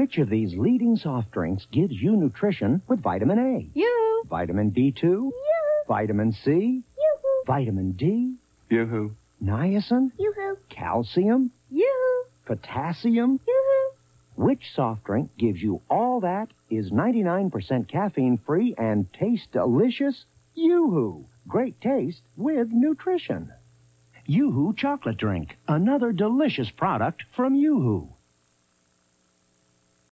Which of these leading soft drinks gives you nutrition with vitamin A? You. Vitamin B2? Yoo-hoo. Vitamin C? Yoo-hoo. Vitamin D? Yoo-hoo. Niacin? Yoo-hoo. Calcium? Yoo-hoo. Potassium? Yoo-hoo. Which soft drink gives you all that, is 99% caffeine free, and tastes delicious? Yoo-hoo. Great taste with nutrition. Yoo-hoo chocolate drink, another delicious product from Yoo-hoo.